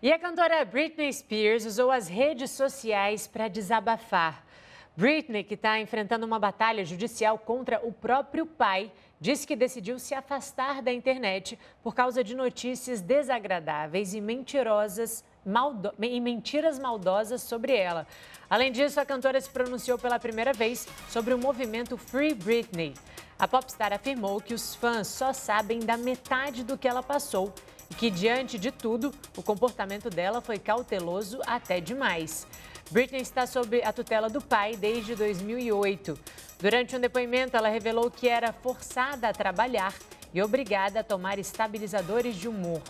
E a cantora Britney Spears usou as redes sociais para desabafar. Britney, que está enfrentando uma batalha judicial contra o próprio pai, disse que decidiu se afastar da internet por causa de notícias desagradáveis e mentirosas maldo... e mentiras maldosas sobre ela. Além disso, a cantora se pronunciou pela primeira vez sobre o movimento Free Britney. A popstar afirmou que os fãs só sabem da metade do que ela passou que, diante de tudo, o comportamento dela foi cauteloso até demais. Britney está sob a tutela do pai desde 2008. Durante um depoimento, ela revelou que era forçada a trabalhar e obrigada a tomar estabilizadores de humor.